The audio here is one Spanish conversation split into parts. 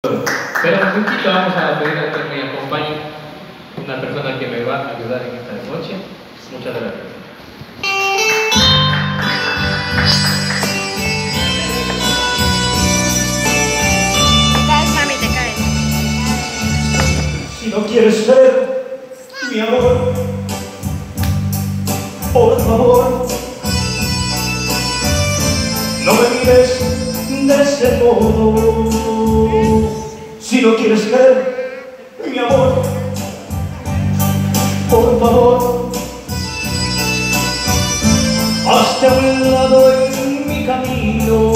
Pero un poquito vamos a pedir a que me acompañe una persona que me va a ayudar en esta noche. Muchas gracias. Te caes, mami, te caes. Si no quieres ser mi amor, por favor, no me mires de ese modo. Si no quieres ser mi amor, por favor, hazte a un lado en mi camino,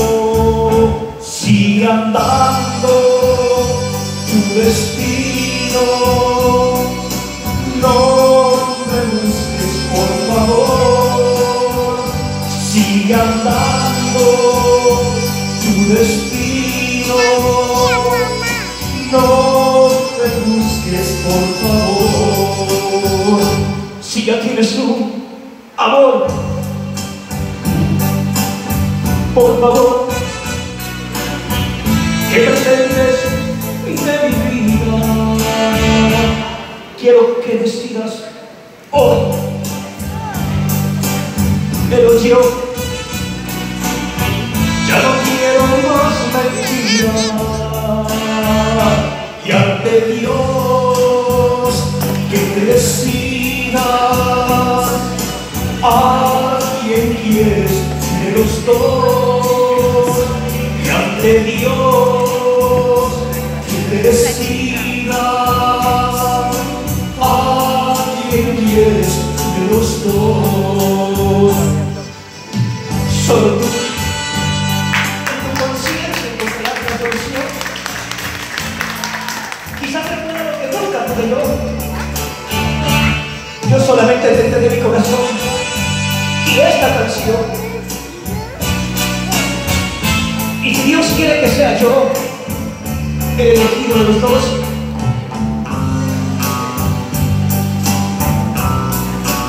sigue andando tu destino. No me busques, por favor, sigue andando tu destino. No me busques, por favor, si ya tienes un amor, por favor, ¿qué pretendes de mi vida? Quiero que decidas hoy, pero yo y ante Dios que te decidas a quién quieres de los dos. Y ante Dios que te decidas a quién quieres de los dos yo solamente te entregué mi corazón y esta canción. Y si Dios quiere que sea yo el elegido de los dos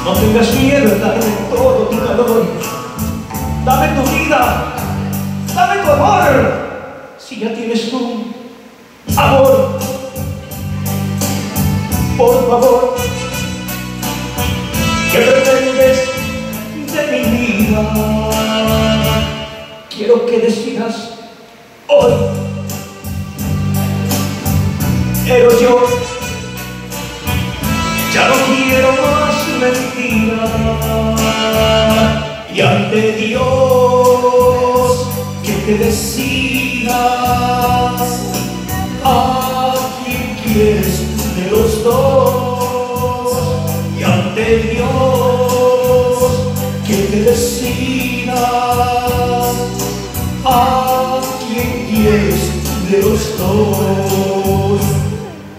no tengas miedo en darme todo tu calor. Dame tu vida dame tu amor. Si ya tienes tu amor por favor que decidas hoy. Pero yo ya no quiero más mentiras. Y ante Dios que te decidas a quién quieres de los dos y ante Dios a quién quieres de los dos.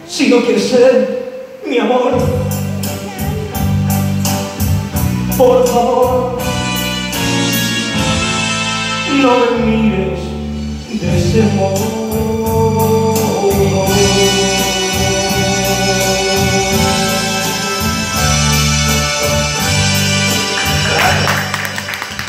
Si no quieres ser mi amor por favor no me mires de ese modo